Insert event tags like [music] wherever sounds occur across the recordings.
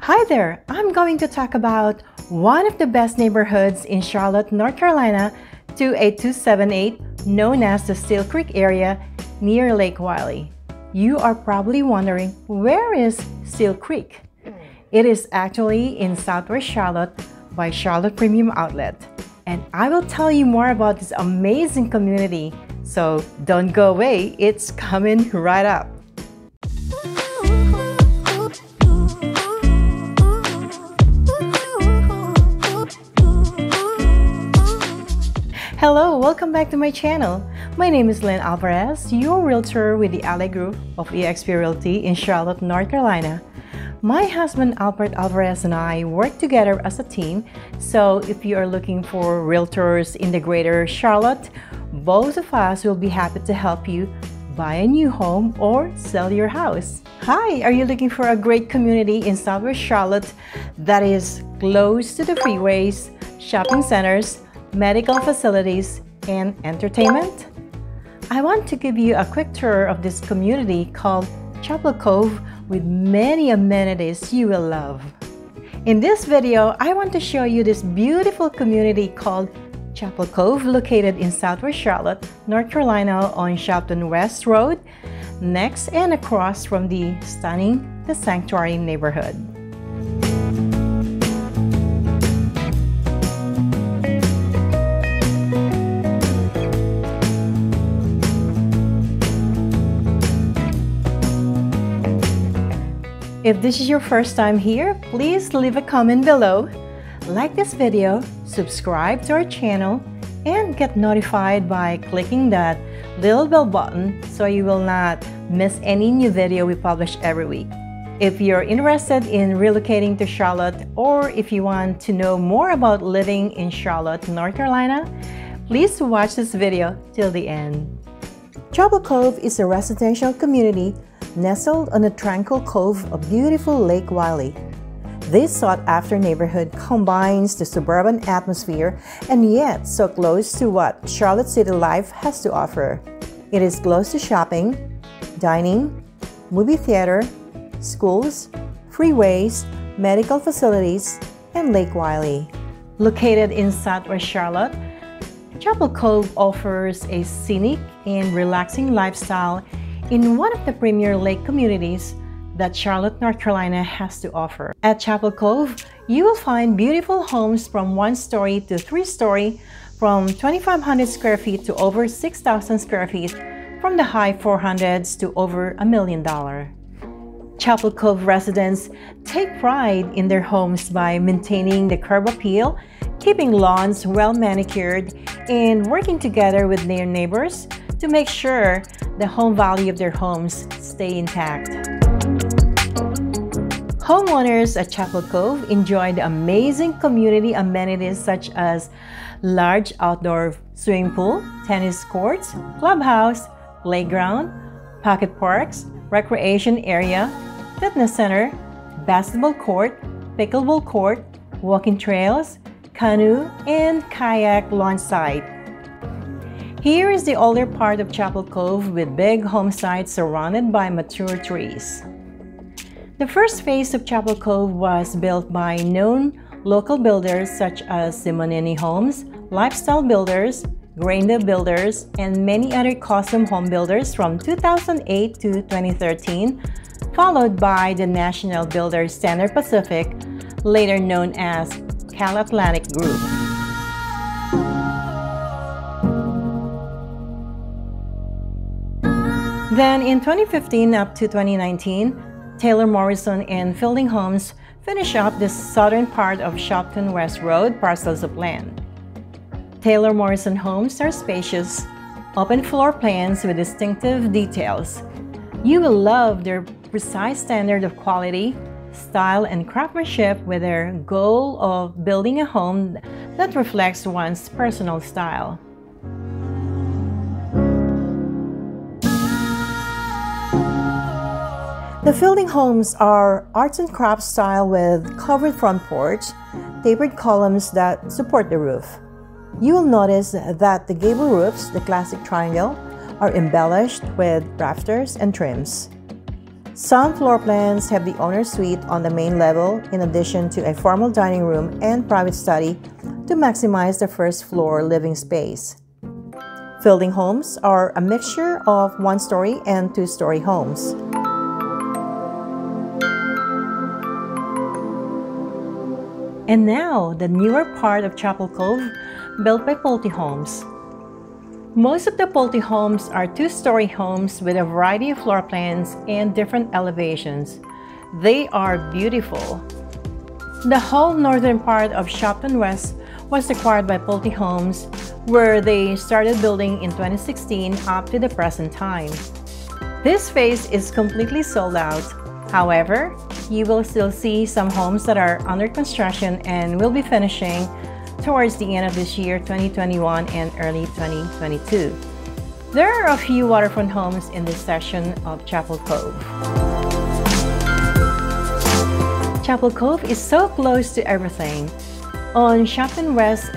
Hi there! I'm going to talk about one of the best neighborhoods in Charlotte, North Carolina, 28278, known as the Steele Creek area near Lake Wylie. You are probably wondering, where is Steele Creek? It is actually in Southwest Charlotte by Charlotte Premium Outlet. And I will tell you more about this amazing community. So don't go away, it's coming right up. Welcome back to my channel. My name is Lynn Alvarez, your realtor with the Ally Group of eXp Realty in Charlotte, North Carolina. My husband Albert Alvarez and I work together as a team, so if you are looking for realtors in the greater Charlotte, both of us will be happy to help you buy a new home or sell your house. Hi, are you looking for a great community in Southwest Charlotte that is close to the freeways, shopping centers, medical facilities, and entertainment? I want to give you a quick tour of this community called Chapel Cove with many amenities you will love. In this video, I want to show you this beautiful community called Chapel Cove located in Southwest Charlotte, North Carolina on Shopton West Road, next and across from the stunning The Sanctuary neighborhood. If this is your first time here, please leave a comment below, like this video, subscribe to our channel, and get notified by clicking that little bell button so you will not miss any new video we publish every week. If you're interested in relocating to Charlotte or if you want to know more about living in Charlotte, North Carolina, please watch this video till the end. Chapel Cove is a residential community nestled on a tranquil cove of beautiful Lake Wylie. This sought-after neighborhood combines the suburban atmosphere and yet so close to what Charlotte City life has to offer. It is close to shopping, dining, movie theater, schools, freeways, medical facilities, and Lake Wylie. Located in Southwest Charlotte, Chapel Cove offers a scenic and relaxing lifestyle in one of the premier lake communities that Charlotte, North Carolina has to offer. At Chapel Cove, you will find beautiful homes from one story to three story, from 2,500 square feet to over 6,000 square feet, from the high 400s to over a million dollar. Chapel Cove residents take pride in their homes by maintaining the curb appeal, keeping lawns well manicured, and working together with their neighbors to make sure the home value of their homes stay intact. Homeowners at Chapel Cove enjoy the amazing community amenities such as large outdoor swimming pool, tennis courts, clubhouse, playground, pocket parks, recreation area, fitness center, basketball court, pickleball court, walking trails, canoe, and kayak launch site. Here is the older part of Chapel Cove with big home sites surrounded by mature trees. The first phase of Chapel Cove was built by known local builders such as Simonini Homes, Lifestyle Builders, Greinda Builders, and many other custom home builders from 2008 to 2013, followed by the national builder Standard Pacific, later known as CalAtlantic Group. Then in 2015 up to 2019, Taylor Morrison and Fielding Homes finish up the southern part of Shopton West Road parcels of land. Taylor Morrison homes are spacious, open floor plans with distinctive details. You will love their precise standard of quality, style, and craftsmanship with their goal of building a home that reflects one's personal style. The Fielding homes are arts and crafts style with covered front porch, tapered columns that support the roof. You will notice that the gable roofs, the classic triangle, are embellished with rafters and trims. Some floor plans have the owner's suite on the main level in addition to a formal dining room and private study to maximize the first floor living space. Fielding homes are a mixture of one-story and two-story homes. And now, the newer part of Chapel Cove, built by Pulte Homes. Most of the Pulte homes are two-story homes with a variety of floor plans and different elevations. They are beautiful. The whole northern part of Shopton West was acquired by Pulte Homes, where they started building in 2016 up to the present time. This phase is completely sold out. However, you will still see some homes that are under construction and will be finishing towards the end of this year 2021 and early 2022. There are a few waterfront homes in this section of Chapel Cove. Chapel Cove is so close to everything. On Shopton West,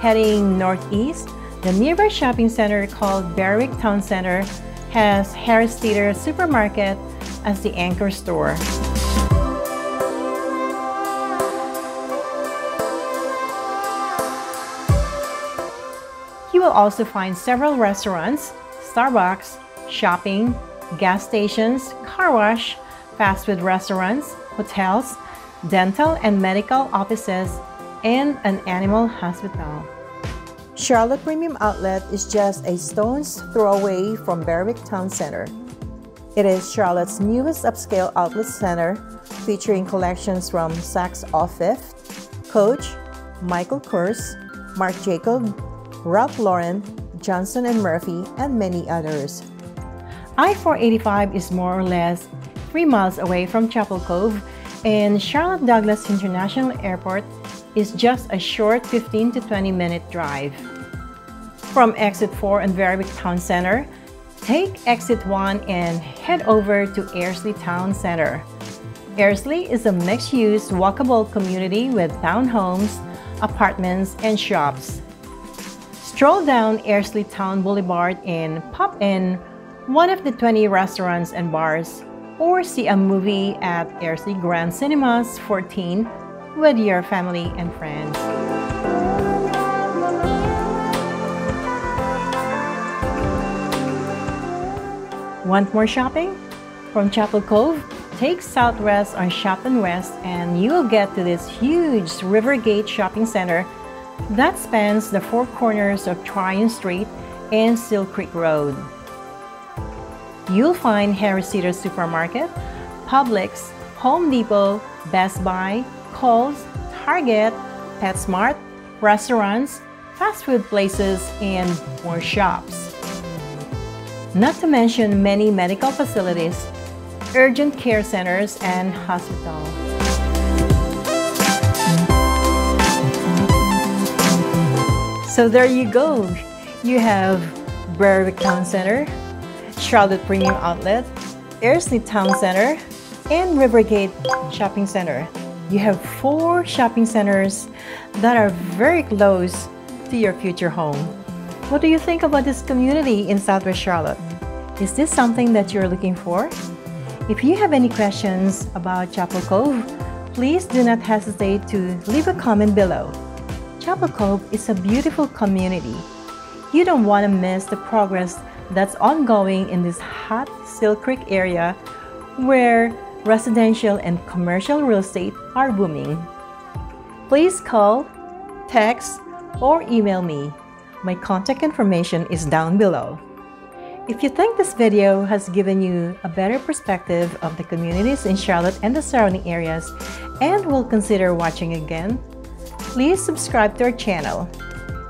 heading northeast, the nearby shopping center called Berewick Town Center has Harris Teeter Supermarket as the anchor store. Will also find several restaurants, Starbucks, shopping, gas stations, car wash, fast food restaurants, hotels, dental and medical offices, and an animal hospital. Charlotte Premium Outlet is just a stone's throw away from Berewick Town Center. It is Charlotte's newest upscale outlet center featuring collections from Saks Off Fifth, Coach, Michael Kors, Marc Jacob, Ralph Lauren, Johnston & Murphy, and many others. I-485 is more or less 3 miles away from Chapel Cove and Charlotte Douglas International Airport is just a short 15 to 20 minute drive. From exit 4 in Berewick Town Center, take exit 1 and head over to Ayrsley Town Center. Ayrsley is a mixed-use walkable community with townhomes, apartments, and shops. Stroll down Ayrsley Town Boulevard and pop in one of the 20 restaurants and bars or see a movie at Ayrsley Grand Cinemas 14 with your family and friends. Want more shopping? From Chapel Cove, take southwest on Shopton West and you'll get to this huge Rivergate shopping center that spans the four corners of Tryon Street and Steele Creek Road. You'll find Harris Teeter Supermarket, Publix, Home Depot, Best Buy, Kohl's, Target, PetSmart, restaurants, fast food places, and more shops. Not to mention many medical facilities, urgent care centers, and hospitals. So there you go. You have Berewick Town Center, Charlotte Premium Outlet, Ayrsley Town Center, and Rivergate Shopping Center. You have four shopping centers that are very close to your future home. What do you think about this community in Southwest Charlotte? Is this something that you're looking for? If you have any questions about Chapel Cove, please do not hesitate to leave a comment below. Chapel Cove is a beautiful community. You don't want to miss the progress that's ongoing in this hot Steele Creek area where residential and commercial real estate are booming. Please call, text, or email me. My contact information is down below. If you think this video has given you a better perspective of the communities in Charlotte and the surrounding areas and will consider watching again, please subscribe to our channel.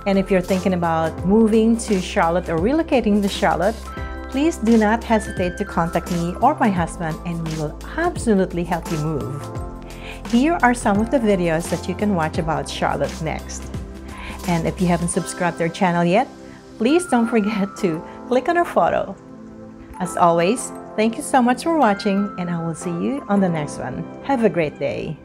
And if you're thinking about moving to Charlotte or relocating to Charlotte, please do not hesitate to contact me or my husband and we will absolutely help you move. Here are some of the videos that you can watch about Charlotte next. And if you haven't subscribed to our channel yet, please don't [laughs] forget to click on our photo. As always, thank you so much for watching and I will see you on the next one. Have a great day.